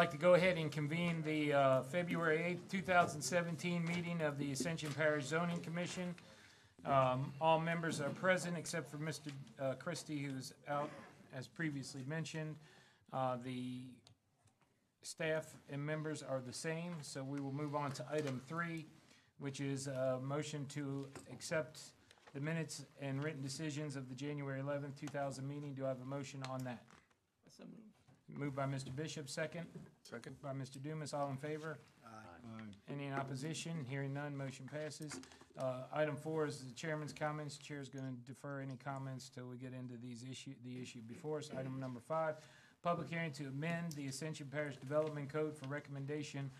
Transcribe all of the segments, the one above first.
like to go ahead and convene the uh, February eighth, two thousand seventeen meeting of the Ascension Parish Zoning Commission. Um, All members are present except for Mr. uh, Christie, who's out, as previously mentioned. Uh, The staff and members are the same, so we will move on to item three, which is a motion to accept the minutes and written decisions of the January eleventh, two thousand meeting. Do I have a motion on that? By Mr. Bishop, second. Second. By Mr. Dumas, all in favor? Any in opposition? Hearing none, motion passes. Uh, Item four is the chairman's comments. Chair's going to defer any comments till we get into these issue, the issue before us. Item number five, public hearing to amend the Ascension Parish Development Code for recommendation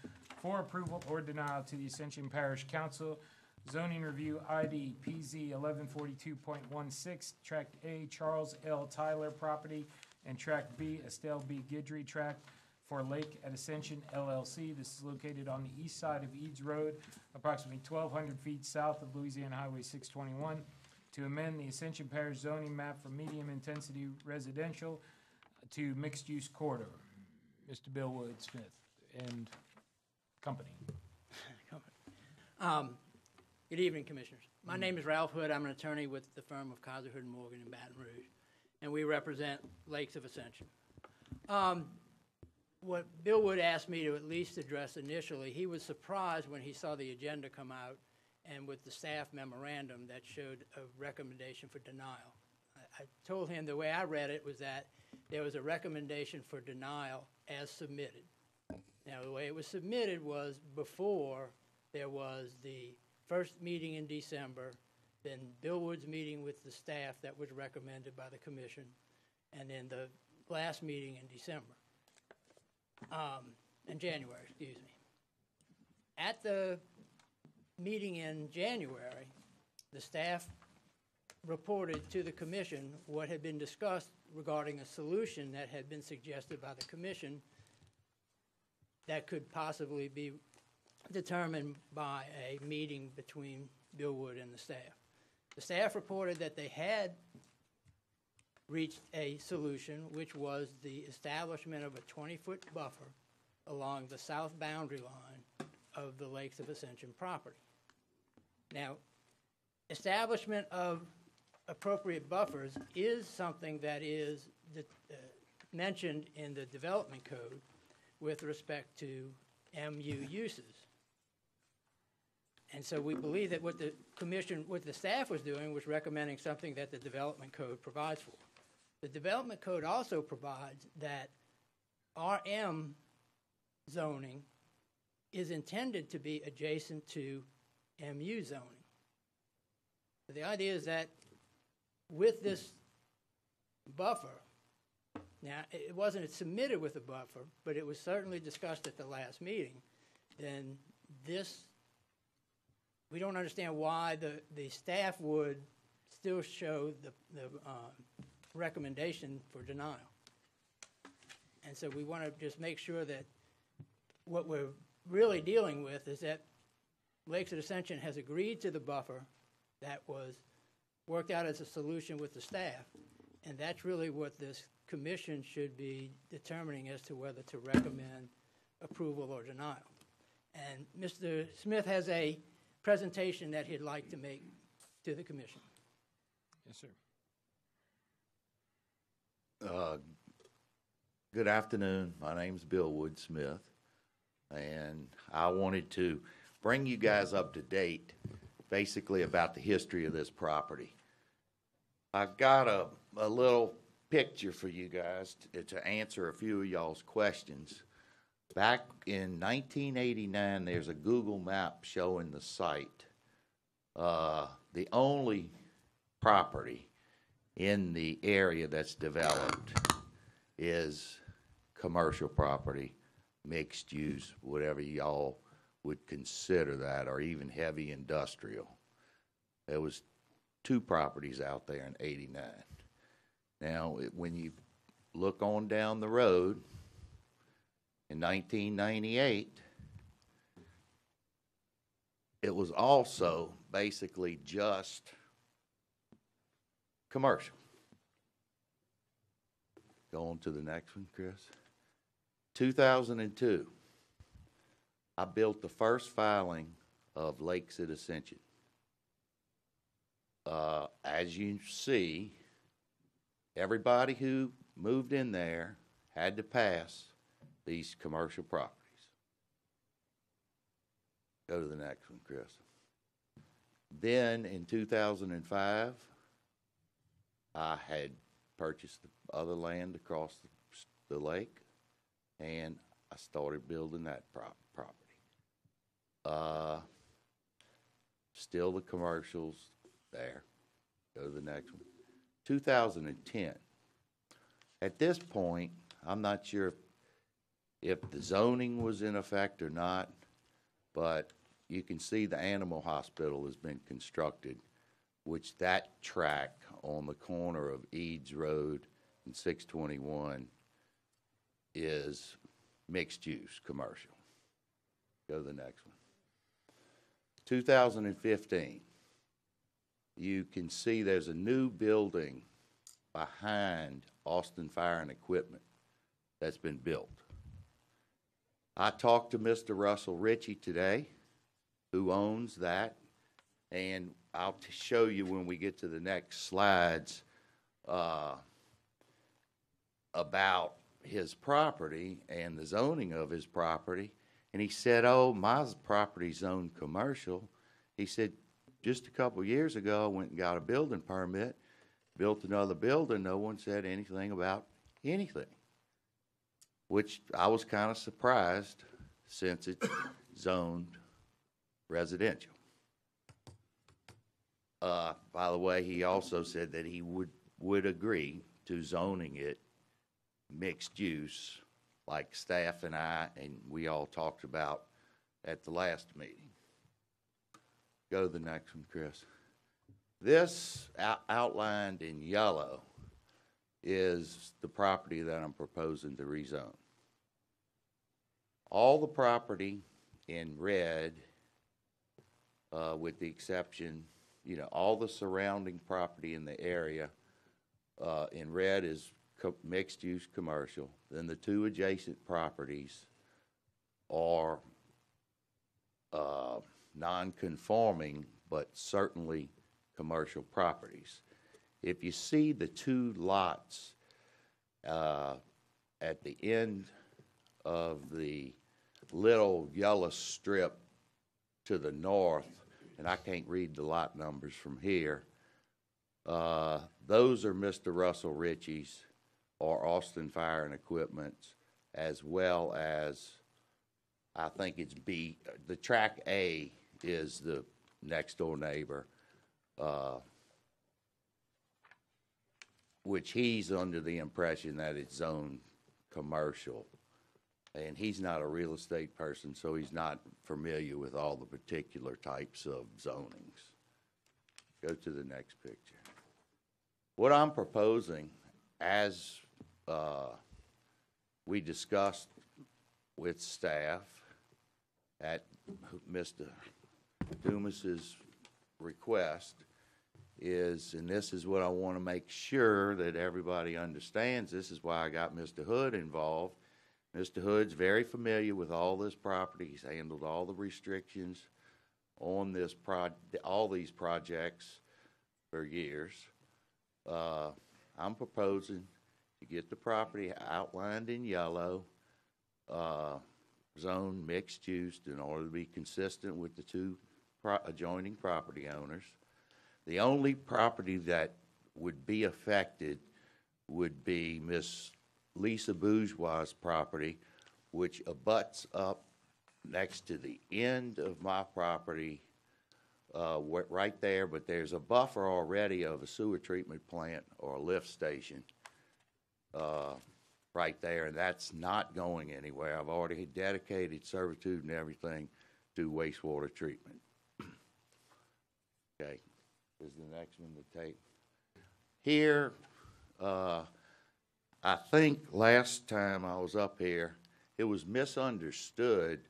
for approval or denial to the Ascension Parish Council. Zoning Review ID PZ eleven forty-two point one six, Tract A, Charles L. Tyler property, and Tract B, Estelle B. Guidry tract for Lake at Ascension LLC. This is located on the east side of Eads Road, approximately twelve hundred feet south of Louisiana Highway six twenty-one, to amend the Ascension Parish zoning map from medium-intensity residential to mixed-use corridor. Mr. Bill Wood Smith and company. Um, Good evening, Commissioners. My name is Ralph Hood. I'm an attorney with the firm of Kaiser Hood and Morgan in Baton Rouge, and we represent Lakes of Ascension. Um, What Bill Wood asked me to at least address initially, he was surprised when he saw the agenda come out and with the staff memorandum that showed a recommendation for denial. I I told him the way I read it was that there was a recommendation for denial as submitted. Now, the way it was submitted was before there was the first meeting in December, then Bill Wood's meeting with the staff that was recommended by the commission, and then the last meeting in December, um, in January, excuse me. At the meeting in January, the staff reported to the commission what had been discussed regarding a solution that had been suggested by the commission that could possibly be determined by a meeting between Bill Wood and the staff. The staff reported that they had reached a solution, which was the establishment of a 20-foot buffer along the south boundary line of the Lakes of Ascension property. Now, establishment of appropriate buffers is something that is de- uh, mentioned in the development code with respect to MU uses. And so we believe that what the commission, what the staff was doing was recommending something that the development code provides for. The development code also provides that RM zoning is intended to be adjacent to MU zoning. So The idea is that with this buffer, now, it it wasn't submitted with a buffer, but it was certainly discussed at the last meeting, then this, we don't understand why the, the staff would still show the, the uh, recommendation for denial. And so we want to just make sure that what we're really dealing with is that Lakes of Ascension has agreed to the buffer that was worked out as a solution with the staff. And that's really what this commission should be determining as to whether to recommend approval or denial. And Mr. Smith has a presentation that he'd like to make to the commission. Yes, sir. Uh, Good afternoon. My name's Bill Wood Smith, and I wanted to bring you guys up to date, basically about the history of this property. I've got a, a little picture for you guys to, to answer a few of y'all's questions. Back in 1989, there's a Google map showing the site. Uh, the only property in the area that's developed is commercial property, mixed use, whatever y'all would consider that, or even heavy industrial. There was two properties out there in eighty-nine. Now, it- when you look on down the road, in nineteen ninety-eight, it was also basically just commercial. Go on to the next one, Chris. two thousand and two, I built the first filing of Lakes at Ascension. Uh, as you see, everybody who moved in there had to pass these commercial properties. Go to the next one, Chris. Then in two thousand and five, I had purchased the other land across the, the lake, and I started building that prop, property. Uh, still the commercials there. Go to the next one. Two thousand and ten. At this point, I'm not sure if, if the zoning was in effect or not, but you can see the animal hospital has been constructed, which that track on the corner of Eads Road and six twenty-one is mixed use, commercial. Go to the next one. Two thousand and fifteen, you can see there's a new building behind Austin Fire and Equipment that's been built. I talked to Mr. Russell Ritchie today, who owns that, and I'll show you when we get to the next slides, uh, about his property and the zoning of his property. And he said, oh, my property's zoned commercial. He said, just a couple years ago, I went and got a building permit, built another building, no one said anything about anything. Which I was kind of surprised since it's zoned residential. Uh, by the way, he also said that he would, would agree to zoning it mixed use, like staff and I, and we all talked about at the last meeting. Go to the next one, Chris. This out- outlined in yellow is the property that I'm proposing to rezone. All the property in red, uh, with the exception, you know, all the surrounding property in the area, uh, in red is co- mixed-use commercial. Then the two adjacent properties are, uh, non-conforming, but certainly commercial properties. If you see the two lots, uh, at the end of the little yellow strip to the north, and I can't read the lot numbers from here, uh, those are Mr. Russell Ritchie's or Austin Fire and Equipment's, as well as, I think it's B, the track A is the next door neighbor, uh, which he's under the impression that it's zoned commercial. And he's not a real estate person, so he's not familiar with all the particular types of zonings. Go to the next picture. What I'm proposing, as uh, we discussed with staff at Mr. Dumas's request, is, and this is what I want to make sure that everybody understands, this is why I got Mr. Hood involved. Mr. Hood's very familiar with all this property, he's handled all the restrictions on this prod, all these projects for years. Uh, I'm proposing to get the property outlined in yellow, uh, zone mixed use in order to be consistent with the two pro- adjoining property owners. The only property that would be affected would be Miss Lisa Bourgeois' property, which abuts up next to the end of my property, uh, right there, but there's a buffer already of a sewer treatment plant or a lift station, uh, right there, and that's not going anywhere. I've already dedicated servitude and everything to wastewater treatment. Okay, is the next one to take. Here, uh, I think last time I was up here, it was misunderstood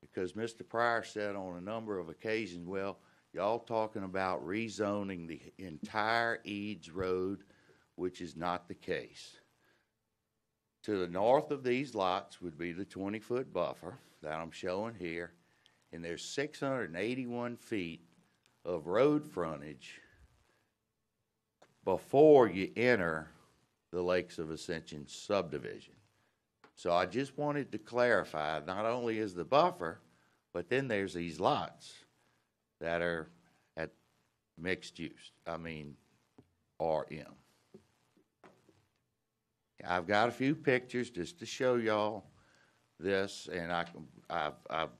because Mr. Pryor said on a number of occasions, well, y'all talking about rezoning the entire Eads Road, which is not the case. To the north of these lots would be the twenty-foot buffer that I'm showing here, and there's six hundred and eighty-one feet of road frontage before you enter the Lakes of Ascension subdivision. So I just wanted to clarify, not only is the buffer, but then there's these lots that are at mixed use, I mean, RM. I've got a few pictures just to show y'all this, and I, I've, I've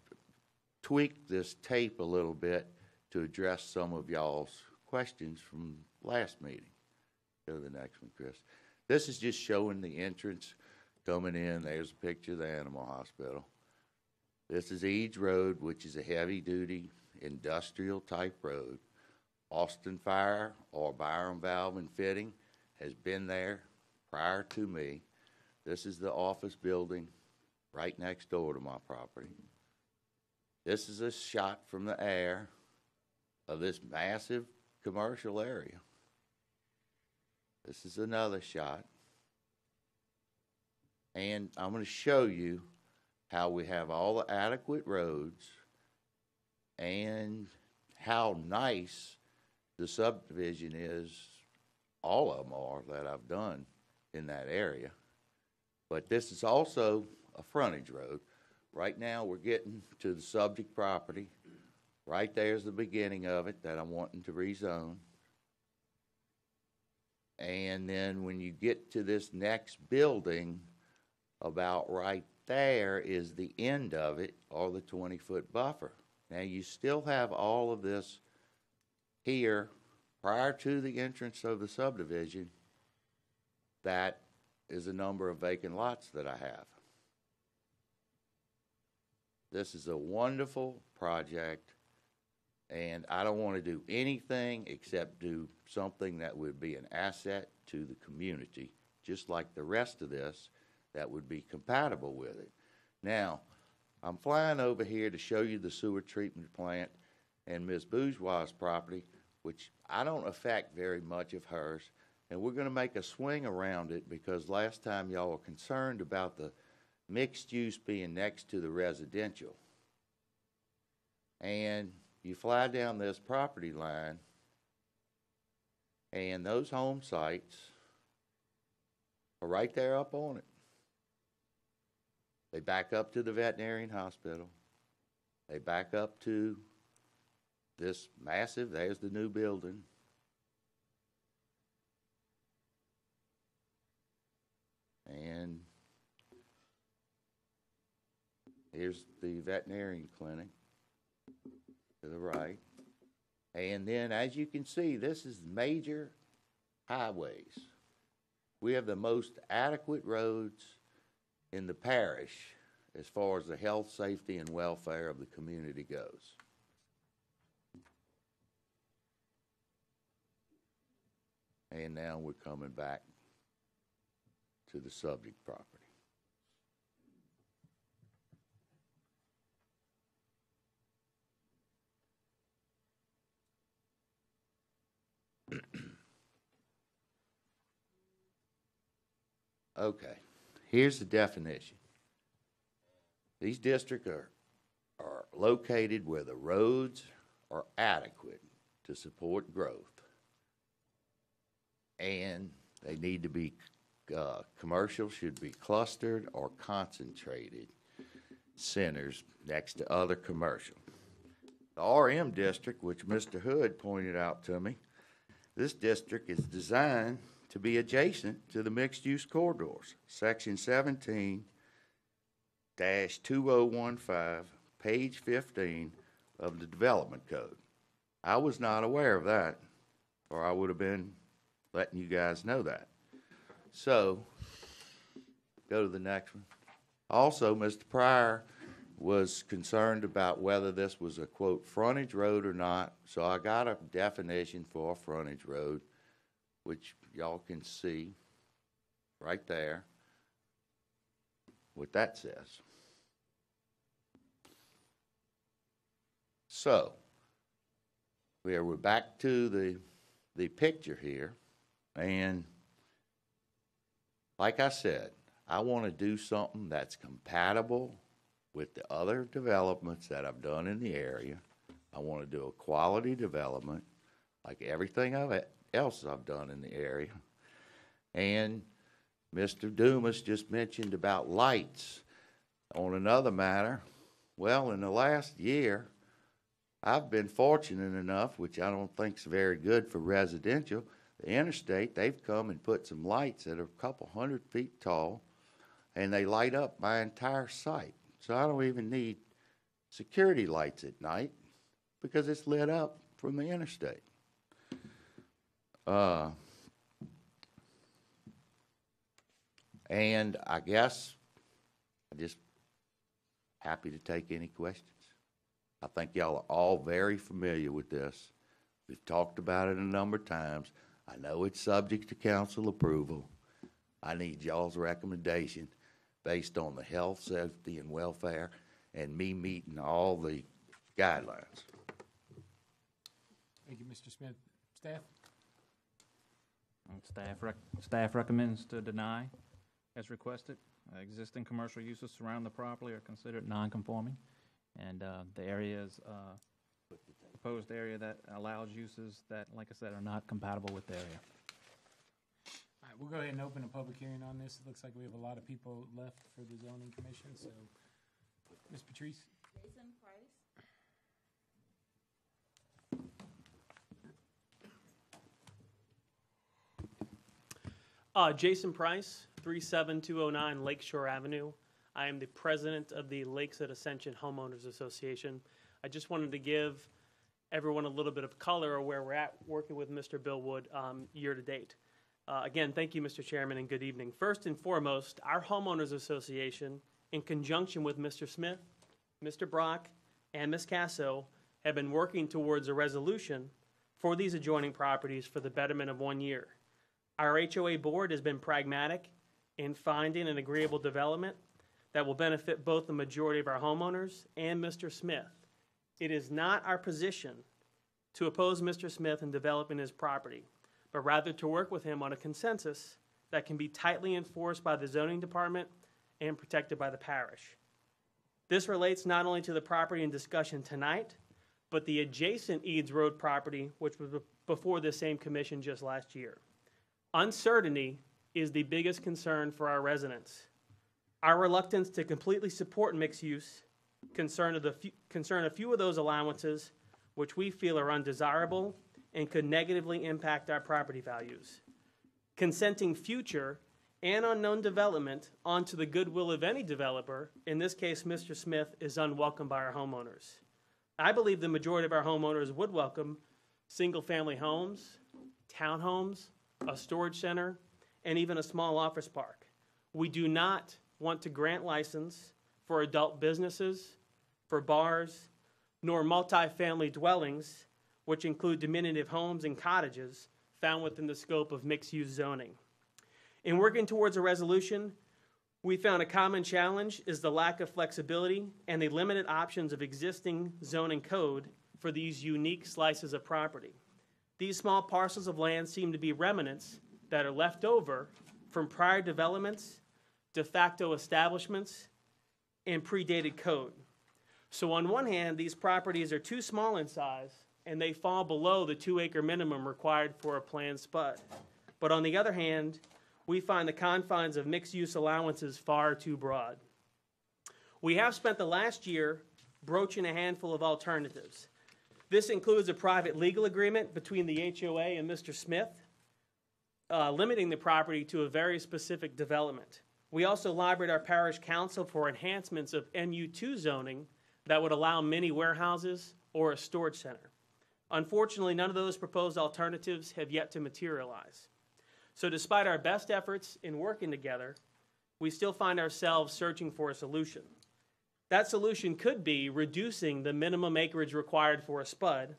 tweaked this tape a little bit to address some of y'all's questions from last meeting. Go to the next one, Chris. This is just showing the entrance coming in. There's a picture of the animal hospital. This is Eads Road, which is a heavy-duty industrial type road. Austin Fire or Byron Valve and Fitting has been there prior to me. This is the office building right next door to my property. This is a shot from the air of this massive commercial area. This is another shot. And I'm going to show you how we have all the adequate roads and how nice the subdivision is, all of them are that I've done in that area. But this is also a frontage road. Right now, we're getting to the subject property. Right there's the beginning of it that I'm wanting to rezone. And then when you get to this next building, about right there is the end of it, or the twenty-foot buffer. Now, you still have all of this here prior to the entrance of the subdivision. That is a number of vacant lots that I have. This is a wonderful project, and I don't want to do anything except do something that would be an asset to the community, just like the rest of this, that would be compatible with it. Now, I'm flying over here to show you the sewer treatment plant and Ms. Bourgeois' property, which I don't affect very much of hers. And we're gonna make a swing around it because last time y'all were concerned about the mixed use being next to the residential. And you fly down this property line and those home sites are right there up on it. They back up to the veterinarian hospital. They back up to this massive, there's the new building. And here's the veterinarian clinic to the right. And then, as you can see, this is major highways. We have the most adequate roads in the parish as far as the health, safety, and welfare of the community goes. And now we're coming back to the subject property. Okay, here's the definition. These districts are, are located where the roads are adequate to support growth. And they need to be, uh, commercial should be clustered or concentrated centers next to other commercial. The RM district, which Mr. Hood pointed out to me, this district is designed to be adjacent to the mixed-use corridors. Section seventeen dash two oh one five, page fifteen of the Development Code. I was not aware of that, or I would have been letting you guys know that. So, go to the next one. Also, Mr. Pryor was concerned about whether this was a quote frontage road or not, so I got a definition for a frontage road, which y'all can see right there, what that says. So, we are, we're back to the, the picture here, and like I said, I want to do something that's compatible with the other developments that I've done in the area. I want to do a quality development, like everything I've, else I've done in the area. And Mr. Dumas just mentioned about lights. On another matter, well, in the last year, I've been fortunate enough, which I don't think is very good for residential, the interstate, they've come and put some lights that are a couple hundred feet tall, and they light up my entire site. So I don't even need security lights at night because it's lit up from the interstate. Uh, and I guess I'm just happy to take any questions. I think y'all are all very familiar with this. We've talked about it a number of times. I know it's subject to council approval. I need y'all's recommendation based on the health, safety, and welfare, and me meeting all the guidelines. Thank you, Mr. Smith. Staff? Staff rec, staff recommends to deny as requested. Uh, Existing commercial uses surround the property are considered non-conforming, and uh, the areas, uh, proposed area that allows uses that, like I said, are not compatible with the area. All right, we'll go ahead and open a public hearing on this. It looks like we have a lot of people left for the zoning commission, so, Ms. Patrice? Jason Price. Uh, Jason Price, 37209 Lakeshore Avenue. I am the president of the Lakes at Ascension Homeowners Association. I just wanted to give everyone a little bit of color of where we're at working with Mr. Bill Wood um, year to date. Uh, again, thank you, Mr. Chairman, and good evening. First and foremost, our Homeowners Association, in conjunction with Mr. Smith, Mr. Brock, and Ms. Casso, have been working towards a resolution for these adjoining properties for the betterment of one year. Our HOA board has been pragmatic in finding an agreeable development that will benefit both the majority of our homeowners and Mr. Smith. It is not our position to oppose Mr. Smith in developing his property, but rather to work with him on a consensus that can be tightly enforced by the zoning department and protected by the parish. This relates not only to the property in discussion tonight, but the adjacent Eads Road property, which was before the same commission just last year. Uncertainty is the biggest concern for our residents. Our reluctance to completely support mixed use concern, of the concern a few of those allowances which we feel are undesirable and could negatively impact our property values. Consenting future and unknown development onto the goodwill of any developer, in this case Mr. Smith, is unwelcome by our homeowners. I believe the majority of our homeowners would welcome single-family homes, townhomes, a storage center, and even a small office park. We do not want to grant license for adult businesses, for bars, nor multifamily dwellings, which include diminutive homes and cottages found within the scope of mixed-use zoning. In working towards a resolution, we found a common challenge is the lack of flexibility and the limited options of existing zoning code for these unique slices of property. These small parcels of land seem to be remnants that are left over from prior developments, de facto establishments, and predated code. So on one hand, these properties are too small in size and they fall below the two acre minimum required for a planned spud. But on the other hand, we find the confines of mixed use allowances far too broad. We have spent the last year broaching a handful of alternatives. This includes a private legal agreement between the HOA and Mr. Smith, uh, limiting the property to a very specific development. We also lobbied our parish council for enhancements of MU2 zoning that would allow mini warehouses or a storage center. Unfortunately, none of those proposed alternatives have yet to materialize. So, despite our best efforts in working together, we still find ourselves searching for a solution. That solution could be reducing the minimum acreage required for a spud,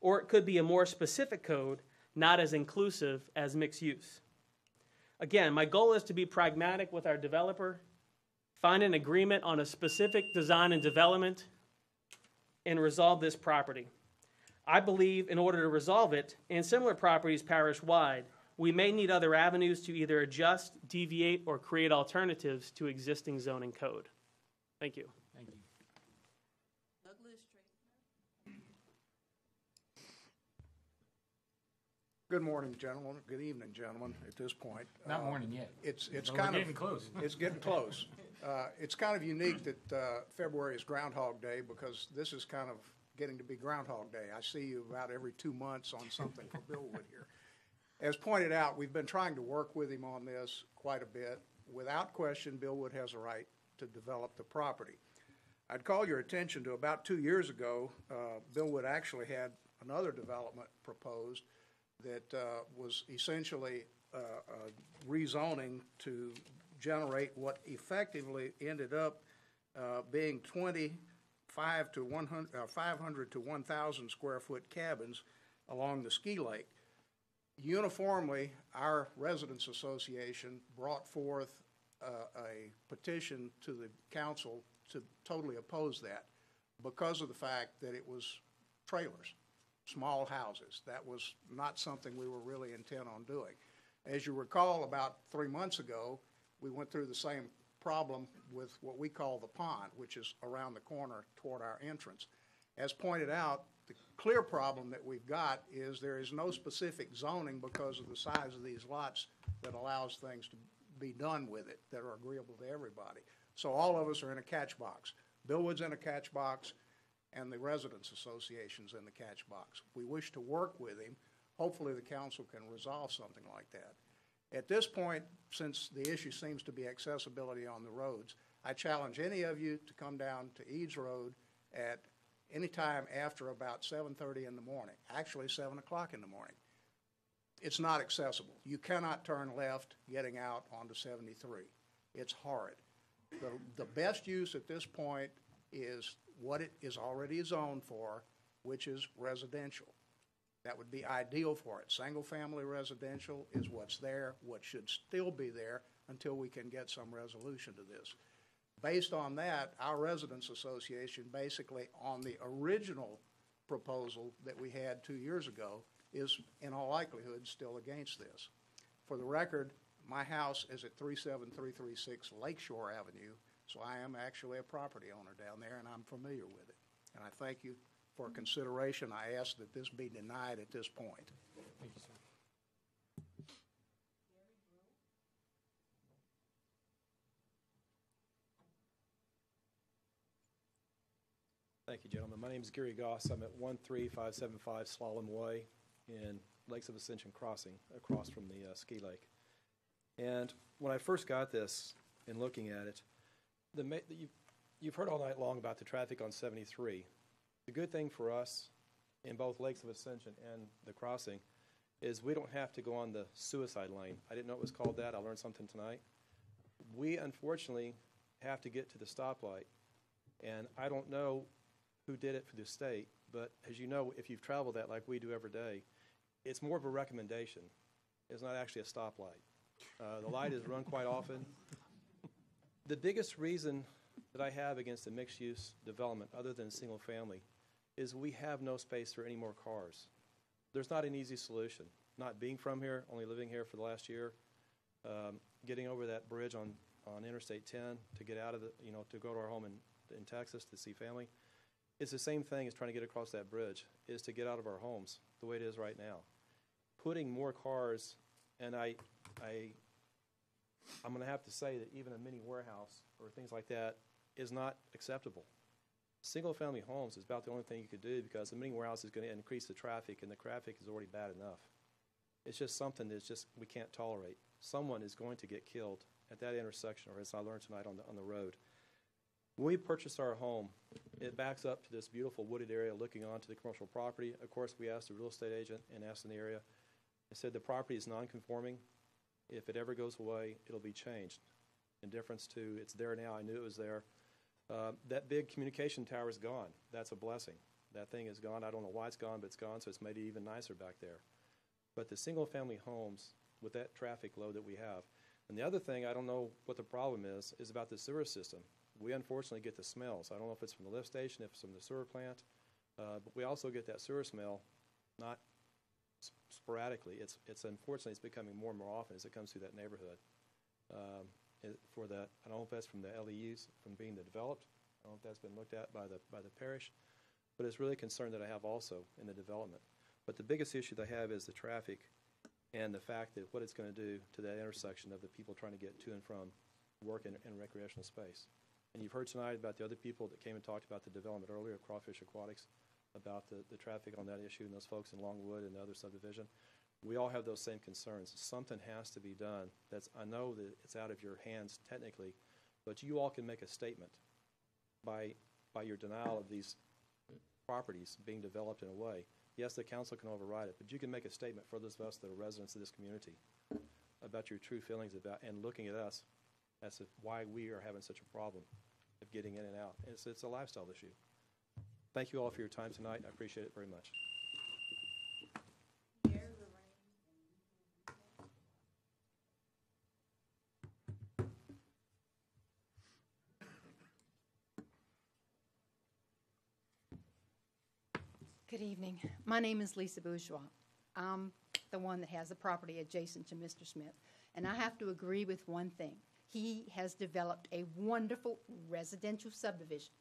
or it could be a more specific code, not as inclusive as mixed use. Again, my goal is to be pragmatic with our developer, find an agreement on a specific design and development, and resolve this property. I believe in order to resolve it and similar properties parish wide, We may need other avenues to either adjust, deviate, or create alternatives to existing zoning code. Thank you. Thank you. Douglas. Good morning, gentlemen. Good evening, gentlemen, at this point. Not Uh, morning yet. It's, it's But kind of. getting close. It's getting close. Uh, It's kind of unique that uh, February is Groundhog Day because this is kind of getting to be Groundhog Day. I see you about every two months on something for Bill Wood here. As pointed out, we've been trying to work with him on this quite a bit. Without question, Bill Wood has a right to develop the property. I'd call your attention to about two years ago, uh, Billwood actually had another development proposed that uh, was essentially uh, uh rezoning to generate what effectively ended up uh, being 20 five to 100, uh, 500 to 1,000 square foot cabins along the ski lake. Uniformly, our residents association brought forth uh, a petition to the council to totally oppose that because of the fact that it was trailers, small houses. That was not something we were really intent on doing. As you recall, about three months ago, we went through the same problem with what we call the pond, which is around the corner toward our entrance. As pointed out, the clear problem that we've got is there is no specific zoning because of the size of these lots that allows things to be done with it that are agreeable to everybody. So all of us are in a catch box. Billwood's in a catch box, and the residents association's in the catch box. We wish to work with him. Hopefully, the council can resolve something like that. At this point, since the issue seems to be accessibility on the roads, I challenge any of you to come down to Eads Road at any time after about seven thirty in the morning, actually seven o'clock in the morning. It's not accessible. You cannot turn left getting out onto seventy-three. It's horrid. The, the best use at this point is what it is already zoned for, which is residential. That would be ideal for it. Single-family residential is what's there, what should still be there until we can get some resolution to this. Based on that, our residents association, basically on the original proposal that we had two years ago, is in all likelihood still against this. For the record, my house is at 37336 Lakeshore Avenue, so I am actually a property owner down there, and I'm familiar with it. And I thank you for consideration. I ask that this be denied at this point. Thank you, sir. Thank you, gentlemen. My name is Gary Goss. I'm at 13575 Slalom Way in Lakes of Ascension Crossing, across from the uh, ski lake. And when I first got this and looking at it, the, ma- you, you've heard all night long about the traffic on 73. The good thing for us in both Lakes of Ascension and the crossing is we don't have to go on the suicide lane. I didn't know it was called that. I learned something tonight. We unfortunately have to get to the stoplight. And I don't know who did it for the state, but as you know, if you've traveled that like we do every day, it's more of a recommendation. It's not actually a stoplight. Uh, the light is run quite often. The biggest reason that I have against a mixed-use development, other than single-family, is we have no space for any more cars. There's not an easy solution. Not being from here, only living here for the last year, um, getting over that bridge on, on Interstate 10 to get out of the, you know, to go to our home in, in Texas to see family. It's the same thing as trying to get across that bridge, is to get out of our homes the way it is right now. Putting more cars, and I, I, I'm going to have to say that even a mini warehouse or things like that is not acceptable. Single-family homes is about the only thing you could do because the mini warehouse is going to increase the traffic, and the traffic is already bad enough. It's just something that's just we can't tolerate. Someone is going to get killed at that intersection, or as I learned tonight on the on the road. When we purchased our home, it backs up to this beautiful wooded area looking onto the commercial property. Of course, we asked the real estate agent and asked in the area. They said the property is non-conforming. If it ever goes away, it'll be changed. In difference to it's there now. I knew it was there. Uh, that big communication tower is gone. That's a blessing. That thing is gone. I don't know why it's gone, but it's gone, so it's made it even nicer back there. But the single-family homes with that traffic load that we have, and the other thing, I don't know what the problem is, is about the sewer system. We unfortunately get the smells. I don't know if it's from the lift station, if it's from the sewer plant, uh, but we also get that sewer smell, not sporadically. It's, it's unfortunately, it's becoming more and more often as it comes through that neighborhood. Um, For the, I don't know if that's from the LEUs, from being the developed, I don't know if that's been looked at by the, by the parish, but it's really a concern that I have also in the development. But the biggest issue they have is the traffic and the fact that what it's going to do to that intersection of the people trying to get to and from work and, and recreational space. And you've heard tonight about the other people that came and talked about the development earlier, Crawfish Aquatics, about the, the traffic on that issue and those folks in Longwood and the other subdivision. We all have those same concerns. Something has to be done. That's, I know that it's out of your hands technically, but you all can make a statement by, by your denial of these properties being developed in a way. Yes, the council can override it, but you can make a statement for those of us that are residents of this community about your true feelings about, and looking at us as why we are having such a problem of getting in and out. It's, it's a lifestyle issue. Thank you all for your time tonight. I appreciate it very much. Good evening. My name is Lisa Bourgeois. I'm the one that has the property adjacent to Mr. Smith. And I have to agree with one thing. He has developed a wonderful residential subdivision.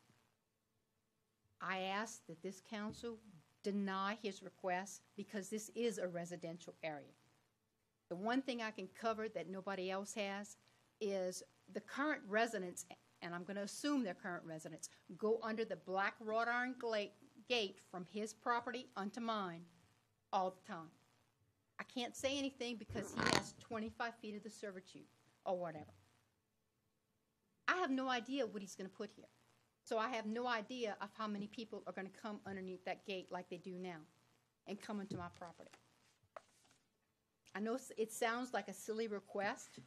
I ask that this council deny his request because this is a residential area. The one thing I can cover that nobody else has is the current residents, and I'm going to assume they're current residents, go under the black wrought iron gate from his property onto mine all the time. I can't say anything because he has 25 feet of the servitude or whatever. I have no idea what he's going to put here. So I have no idea of how many people are going to come underneath that gate like they do now and come into my property. I know it sounds like a silly request,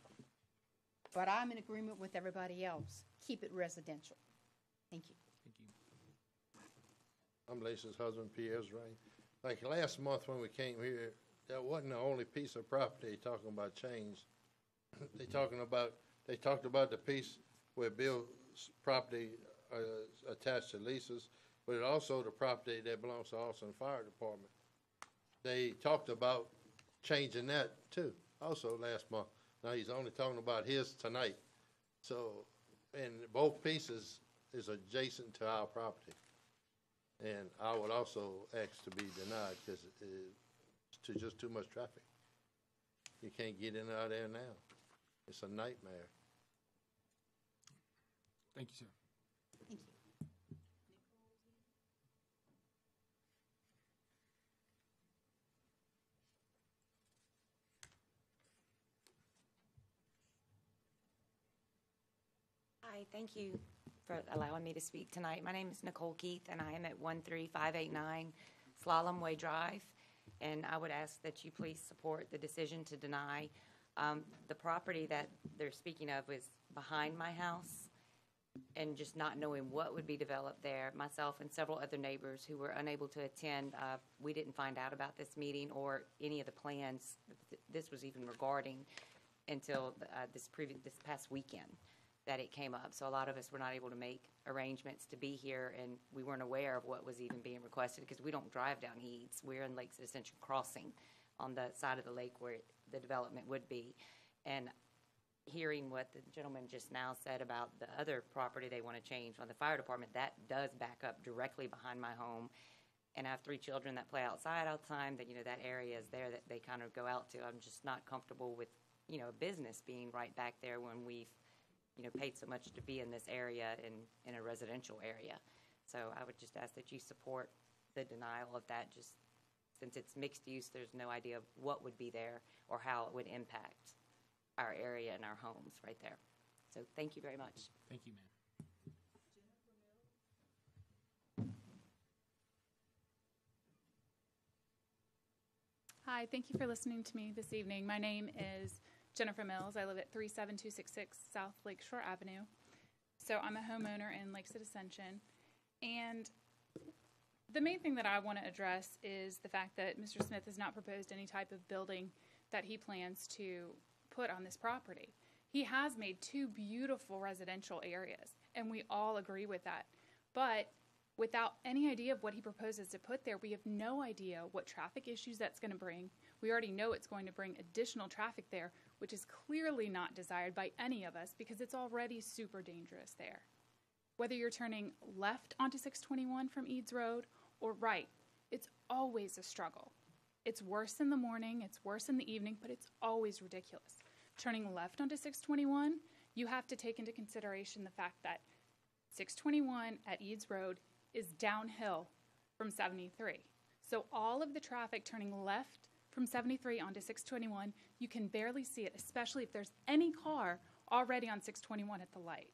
but I'm in agreement with everybody else. Keep it residential. Thank you. I'm Lisa's husband, Pierre's Ray. Like last month when we came here, that wasn't the only piece of property talking about change. They talking about, they talked about the piece where Bill's property, uh, attached to Lisa's, but it also the property that belongs to Austin Fire Department. They talked about changing that too, also last month. Now he's only talking about his tonight. So, and both pieces is adjacent to our property. And I would also ask to be denied because it's too, just too much traffic. You can't get in and out of there now. It's a nightmare. Thank you, sir. Thank you. Hi, thank you for allowing me to speak tonight. My name is Nicole Keith, and I am at 13589 Slalom Way Drive. And I would ask that you please support the decision to deny. Um, The property that they're speaking of is behind my house, and just not knowing what would be developed there, myself and several other neighbors who were unable to attend, uh, we didn't find out about this meeting or any of the plans that this was even regarding until uh, this previous, this past weekend that it came up. So a lot of us were not able to make arrangements to be here, and we weren't aware of what was even being requested, because we don't drive down Eads. We're in Lakes Ascension Crossing on the side of the lake where the development would be. And hearing what the gentleman just now said about the other property they want to change on the fire department, that does back up directly behind my home. And I have three children that play outside all the time, that, you know, that area is there that they kind of go out to. I'm just not comfortable with, you know, a business being right back there when we've, you know, paid so much to be in this area in, in a residential area. So I would just ask that you support the denial of that, just since it's mixed use, there's no idea of what would be there or how it would impact our area and our homes right there. So thank you very much. Thank you, ma'am. Hi, thank you for listening to me this evening. My name is Jennifer Mills. I live at 37266 South Lakeshore Avenue. So I'm a homeowner in Lakeside Ascension. And the main thing that I want to address is the fact that Mr. Smith has not proposed any type of building that he plans to put on this property. He has made two beautiful residential areas, and we all agree with that. But without any idea of what he proposes to put there, we have no idea what traffic issues that's going to bring. We already know it's going to bring additional traffic there, which is clearly not desired by any of us because it's already super dangerous there. Whether you're turning left onto 621 from Eads Road or right, it's always a struggle. It's worse in the morning, it's worse in the evening, but it's always ridiculous. Turning left onto 621, you have to take into consideration the fact that 621 at Eads Road is downhill from 73. So all of the traffic turning left from 73 onto 621, you can barely see it, especially if there's any car already on 621 at the light.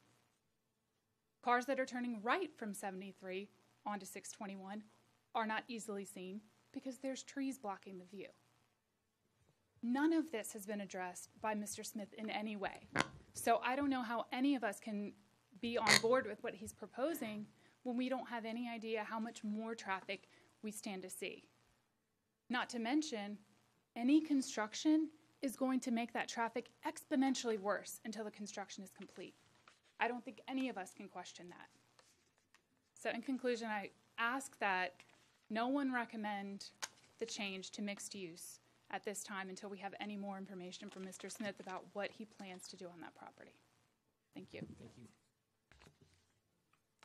Cars that are turning right from 73 onto 621 are not easily seen because there's trees blocking the view. None of this has been addressed by Mr. Smith in any way. So I don't know how any of us can be on board with what he's proposing when we don't have any idea how much more traffic we stand to see. Not to mention, any construction is going to make that traffic exponentially worse until the construction is complete. I don't think any of us can question that. So in conclusion, I ask that no one recommend the change to mixed use at this time until we have any more information from Mr. Smith about what he plans to do on that property. Thank you. Thank you.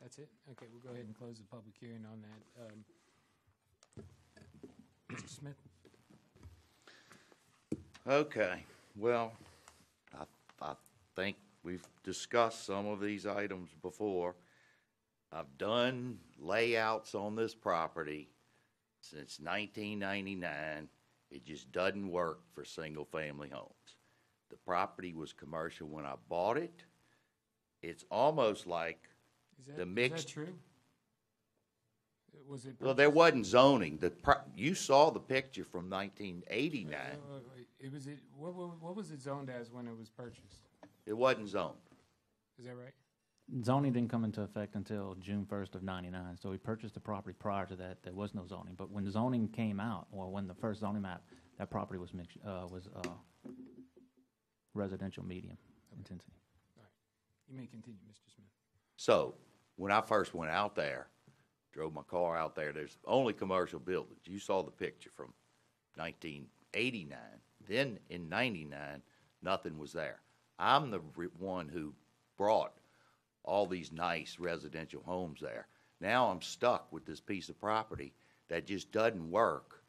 That's it? Okay, we'll go ahead and close the public hearing on that. Um, Mr. Smith? Okay, well, I, I think we've discussed some of these items before. I've done layouts on this property since nineteen ninety-nine. It just doesn't work for single-family homes. The property was commercial when I bought it. It's almost like, Is that, The is that mixed- true? Was it? well, there wasn't zoning. The, pro- you saw the picture from nineteen eighty-nine. Wait, wait, wait. It was, it, what, what, what was it zoned as when it was purchased? It wasn't zoned. Is that right? Zoning didn't come into effect until June first of ninety-nine, so we purchased the property prior to that, there was no zoning. But when zoning came out, or when the first zoning map, that property was mixed, uh, was, uh, residential medium intensity. You may continue, Mr. Smith. So, when I first went out there, drove my car out there, there's only commercial buildings. You saw the picture from nineteen eighty-nine. Then in ninety-nine, nothing was there. I'm the one who brought all these nice residential homes there. Now I'm stuck with this piece of property that just doesn't work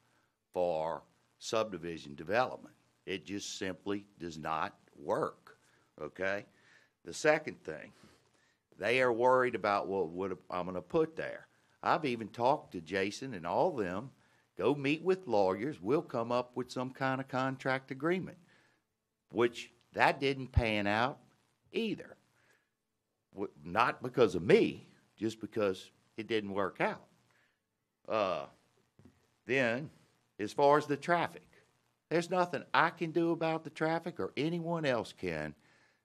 for subdivision development. It just simply does not work, okay? The second thing, they are worried about what, what I'm gonna put there. I've even talked to Jason and all them, go meet with lawyers, we'll come up with some kind of contract agreement. Which, that didn't pan out either. Not because of me, just because it didn't work out. Uh, then, as far as the traffic, there's nothing I can do about the traffic or anyone else can.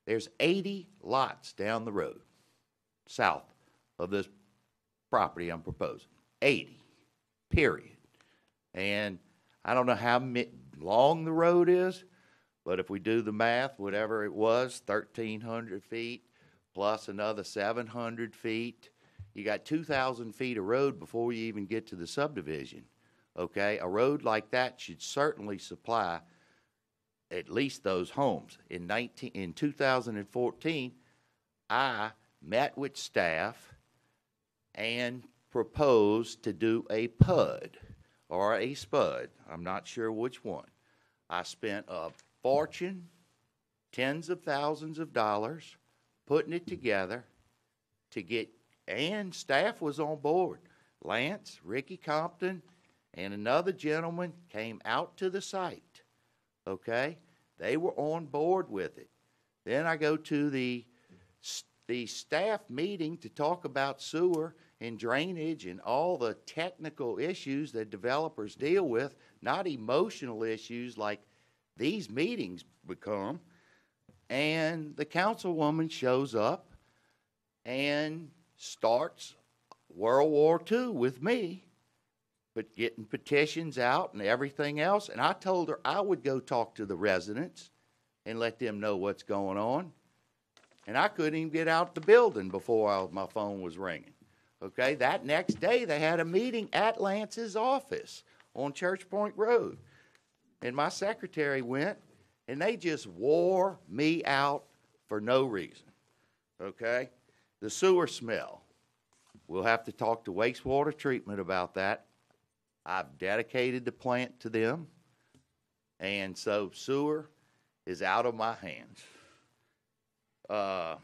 There's eighty lots down the road, south of this property I'm proposing. Eighty, period. And I don't know how long the road is, but if we do the math, whatever it was, thirteen hundred feet plus another seven hundred feet, you got two thousand feet of road before you even get to the subdivision. Okay, a road like that should certainly supply at least those homes. In nineteen, in two thousand and fourteen, I met with staff and proposed to do a PUD or a SPUD. I'm not sure which one. I spent a fortune, tens of thousands of dollars, putting it together to get, and staff was on board. Lance, Ricky Compton, and another gentleman came out to the site. Okay? They were on board with it. Then I go to the, the staff meeting to talk about sewer and drainage and all the technical issues that developers deal with, not emotional issues like these meetings become. And the councilwoman shows up and starts World War II with me, but getting petitions out and everything else. And I told her I would go talk to the residents and let them know what's going on. And I couldn't even get out the building before I, my phone was ringing. Okay, that next day they had a meeting at Lance's office on Church Point Road. and my secretary went, and they just wore me out for no reason. Okay? The sewer smell. We'll have to talk to wastewater treatment about that. I've dedicated the plant to them, and so sewer is out of my hands. Uh,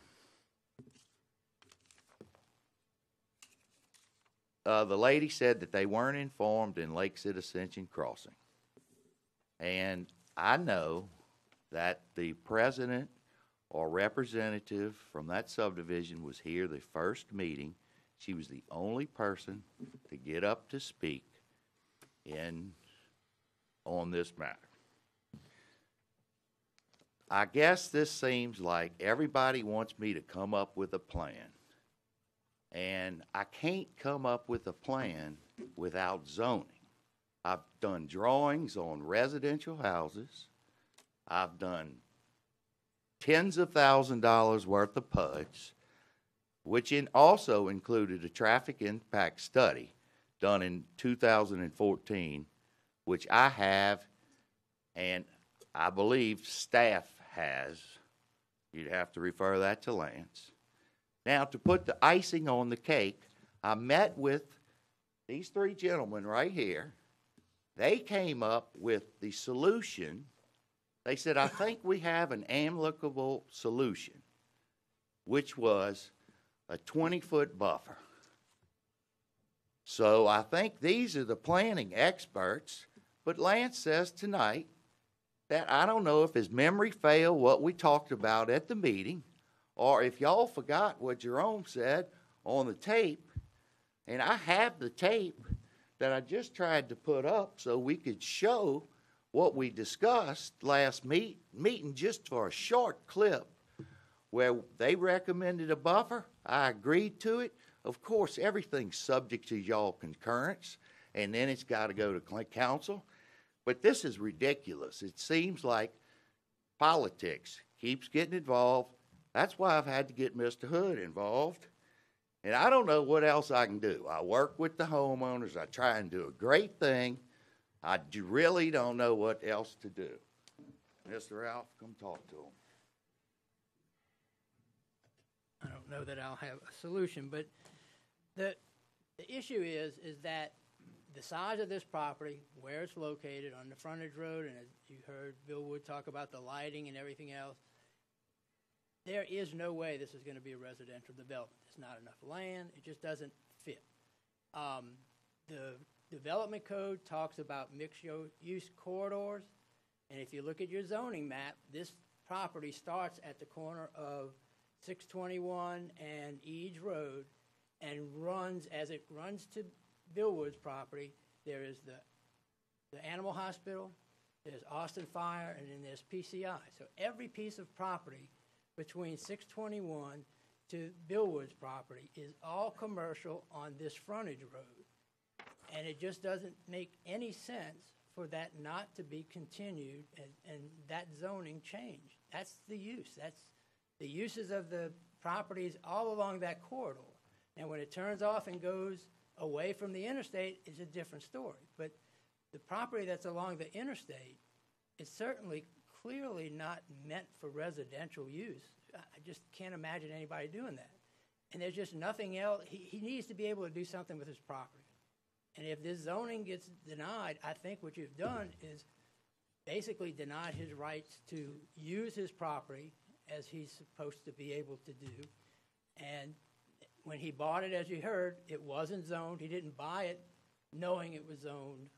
uh, the lady said that they weren't informed in Lake City Ascension Crossing. And I know that the president or representative from that subdivision was here the first meeting. She was the only person to get up to speak in, on this matter. I guess this seems like everybody wants me to come up with a plan. And I can't come up with a plan without zoning. I've done drawings on residential houses. I've done tens of thousand dollars worth of PUDs, which in, also included a traffic impact study done in 2014, which I have, and I believe staff has. You'd have to refer that to Lance. Now, to put the icing on the cake, I met with these three gentlemen right here. They came up with the solution. They said, I think we have an amicable solution, which was a 20 foot buffer. So I think these are the planning experts, but Lance says tonight that I don't know if his memory failed what we talked about at the meeting, or if y'all forgot what Jerome said on the tape, and I have the tape that I just tried to put up so we could show what we discussed last meet, meeting just for a short clip where they recommended a buffer. I agreed to it. Of course, everything's subject to y'all concurrence, and then it's got to go to council. But this is ridiculous. It seems like politics keeps getting involved. That's why I've had to get Mr. Hood involved. And I don't know what else I can do. I work with the homeowners. I try and do a great thing. I really don't know what else to do. Mr. Ralph, come talk to him. I don't know that I'll have a solution, but the, the issue is, is that the size of this property, where it's located on the frontage road, and as you heard Bill Wood talk about the lighting and everything else, there is no way this is gonna be a residential development. There's not enough land, it just doesn't fit. Um, the development code talks about mixed-use corridors, and if you look at your zoning map, this property starts at the corner of six twenty-one and Eads Road and runs, as it runs to Bill Wood's property, there is the, the animal hospital, there's Austin Fire, and then there's PCI. So every piece of property between six twenty-one to Bill Wood's property is all commercial on this frontage road. And it just doesn't make any sense for that not to be continued and, and that zoning changed. That's the use, that's the uses of the properties all along that corridor. And when it turns off and goes away from the interstate, is a different story. But the property that's along the interstate is certainly clearly not meant for residential use. I just can't imagine anybody doing that. And there's just nothing else, he, he needs to be able to do something with his property. And if this zoning gets denied, I think what you've done is basically denied his rights to use his property as he's supposed to be able to do. And when he bought it, as you heard, it wasn't zoned. He didn't buy it knowing it was zoned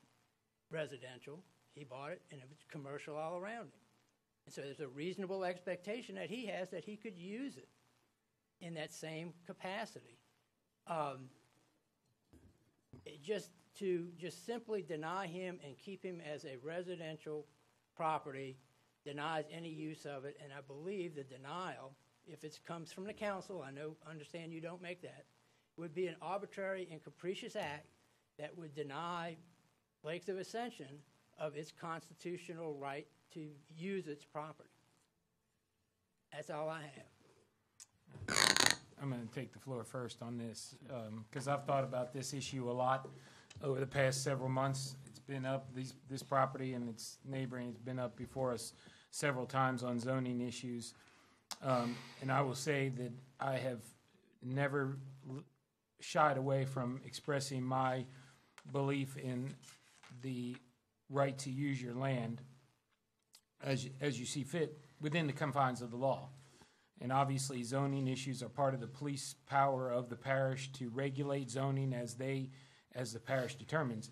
residential. He bought it and it was commercial all around him. And so there's a reasonable expectation that he has that he could use it in that same capacity. Um, just to just simply deny him and keep him as a residential property denies any use of it, and I believe the denial, if it comes from the council, I know, understand you don't make that, would be an arbitrary and capricious act that would deny Lakes of Ascension of its constitutional right to use its property. That's all I have. I'm going to take the floor first on this, um, because I've thought about this issue a lot over the past several months. It's been up, these, this property and its neighboring has been up before us several times on zoning issues. Um, and I will say that I have never shied away from expressing my belief in the right to use your land as, you- as you see fit within the confines of the law. And obviously zoning issues are part of the police power of the parish to regulate zoning as they, as the parish determines.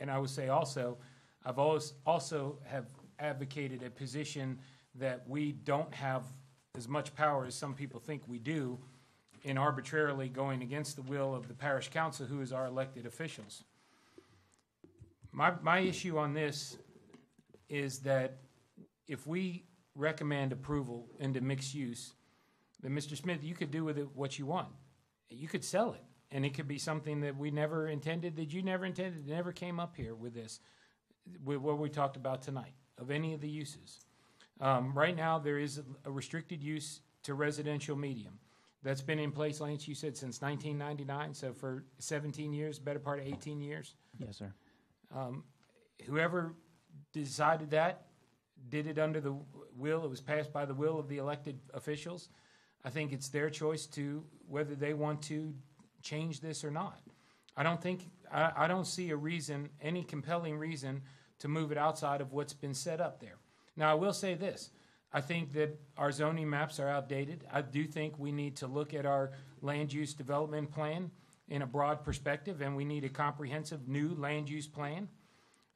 And I would say also, I've always, also have advocated a position that we don't have as much power as some people think we do in arbitrarily going against the will of the parish council, who is our elected officials. My, my issue on this is that if we recommend approval into mixed use, then Mr. Smith, you could do with it what you want. You could sell it, and it could be something that we never intended, that you never intended, never came up here with this, with what we talked about tonight, of any of the uses. Um, right now, there is a restricted use to residential medium. That's been in place, Lance, you said since nineteen ninety-nine, so for seventeen years, better part of eighteen years. Yes, sir. Um, whoever decided that did it under the will, it was passed by the will of the elected officials. I think it's their choice to whether they want to change this or not. I don't think, I, I don't see a reason, any compelling reason to move it outside of what's been set up there. Now, I will say this, I think that our zoning maps are outdated. I do think we need to look at our land use development plan in a broad perspective, and we need a comprehensive new land use plan.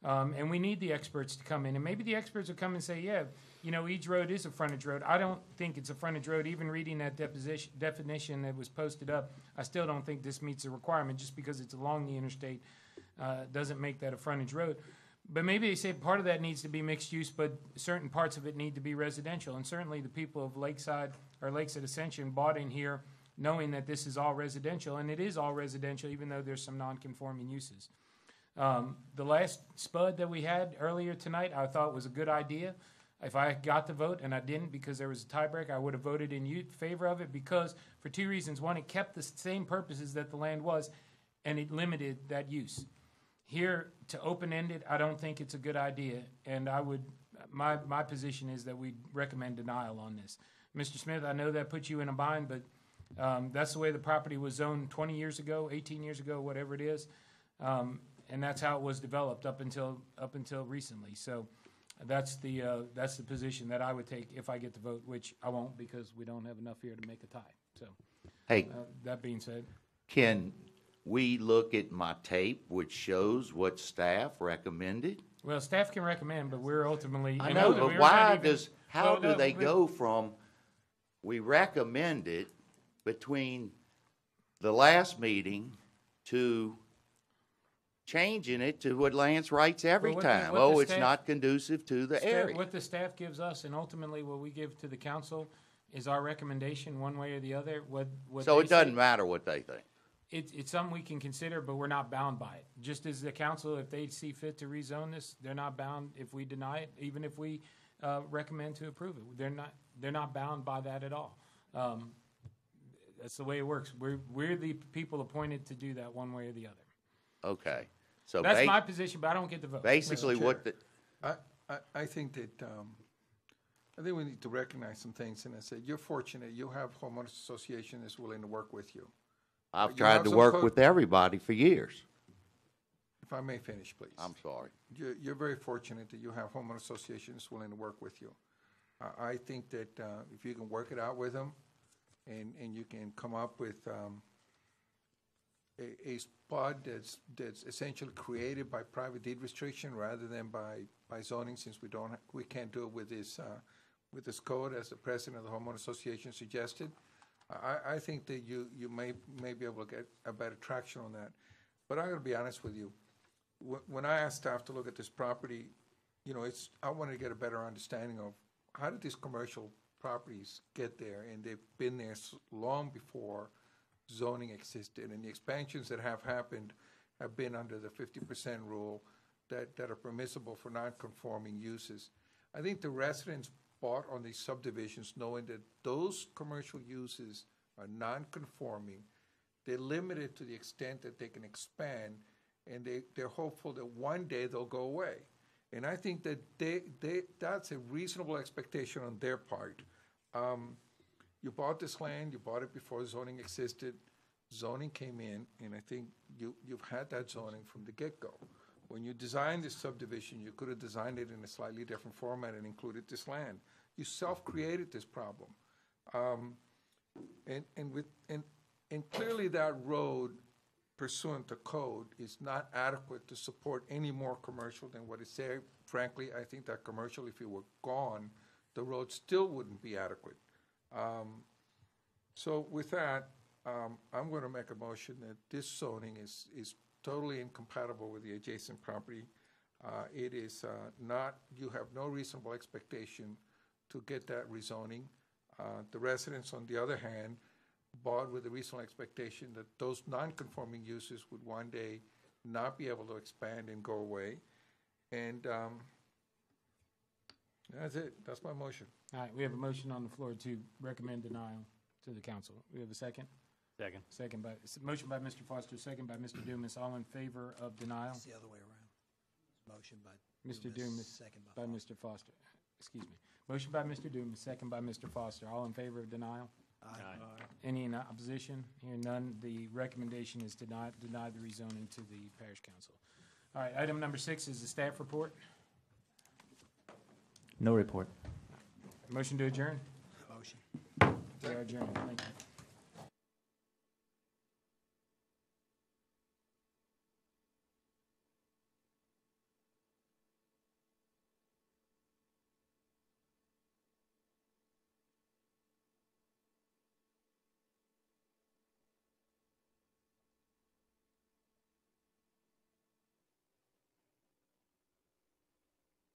Um, and we need the experts to come in, and maybe the experts will come and say, yeah, you know, Eads Road is a frontage road. I don't think it's a frontage road, even reading that deposition, definition that was posted up. I still don't think this meets the requirement, just because it's along the interstate, uh, doesn't make that a frontage road. But maybe they say part of that needs to be mixed use, but certain parts of it need to be residential. And certainly the people of Lakeside, or Lakes at Ascension bought in here knowing that this is all residential, and it is all residential, even though there's some non-conforming uses. Um, the last spud that we had earlier tonight, I thought was a good idea. If I got the vote, and I didn't because there was a tiebreaker, I would have voted in favor of it because, for two reasons. One, it kept the same purposes that the land was, and it limited that use. Here, to open-end it, I don't think it's a good idea, and I would, my, my position is that we recommend denial on this. Mr. Smith, I know that puts you in a bind, but, um, that's the way the property was zoned twenty years ago, eighteen years ago, whatever it is. Um, and that's how it was developed up until, up until recently. So that's the, uh, that's the position that I would take if I get the vote, which I won't because we don't have enough here to make a tie. So, Hey, uh, that being said, can we look at my tape, which shows what staff recommended? well, staff can recommend, but we're ultimately. I and know, but why even- does, how Well, do no, they but- go from, we recommend it between the last meeting to changing it to what Lance writes every what the- time? what the Oh, it's staff- not conducive to the Staff- area. What the staff gives us and ultimately what we give to the council is our recommendation, one way or the other, what, what So they it doesn't matter what they think. It's, it's something we can consider, but we're not bound by it. Just as the council, if they see fit to rezone this, they're not bound if we deny it, even if we, uh, recommend to approve it. They're not, they're not bound by that at all. Um, that's the way it works. We're, we're the people appointed to do that one way or the other. Okay, so That's ba- my position, but I don't get the vote. basically Mr. what the, I, I, I think that, um, I think we need to recognize some things, and I said, you're fortunate, you have homeowners association that's willing to work with you. I've you tried have to some work with everybody for years. If I may finish, please. I'm sorry. You're, you're very fortunate that you have homeowner associations willing to work with you. I, I think that, uh, if you can work it out with them, and, and you can come up with, um, a, a spot that's, that's essentially created by private deed restriction rather than by, by zoning, since we don't, we can't do it with this, uh, with this code, as the president of the homeowner association suggested. I, I think that you, you may, may be able to get a better traction on that. But I gotta be honest with you, when, I asked staff to look at this property, you know, it's, I wanted to get a better understanding of how did these commercial properties get there? And they've been there long before zoning existed, and the expansions that have happened have been under the fifty percent rule that, that are permissible for non-conforming uses. I think the residents bought on these subdivisions knowing that those commercial uses are non-conforming. They're limited to the extent that they can expand, and they, they're hopeful that one day they'll go away. And I think that they, they, that's a reasonable expectation on their part. Um, you bought this land, you bought it before zoning existed, zoning came in, and I think you, you've had that zoning from the get-go. When you designed this subdivision, you could have designed it in a slightly different format and included this land. You self-created this problem. Um, and, and with, and, and clearly that road pursuant to code is not adequate to support any more commercial than what is there. Frankly, I think that commercial, if it were gone, the road still wouldn't be adequate. Um, So with that, um, I'm going to make a motion that this zoning is, is totally incompatible with the adjacent property. Uh, It is uh, not, you have no reasonable expectation to get that rezoning. Uh, The residents, on the other hand, bought with a reasonable expectation that those non-conforming uses would one day not be able to expand and go away. And um, that's it, that's my motion. All right, we have a motion on the floor to recommend denial to the council. We have a second? Second. Second by, motion by Mr. Foster, second by Mr. Dumas. All in favor of denial? It's the other way around. Motion by. Mr. Dumas, Second by Mr. Foster. Excuse me. Motion by Mr. Dumas, second by Mr. Foster. All in favor of denial? Aye. Any in opposition? Hearing none, the recommendation is to deny, deny the rezoning to the parish council. All right, item number six is the staff report. No report. Motion to adjourn? Motion. We are adjourned. Thank you.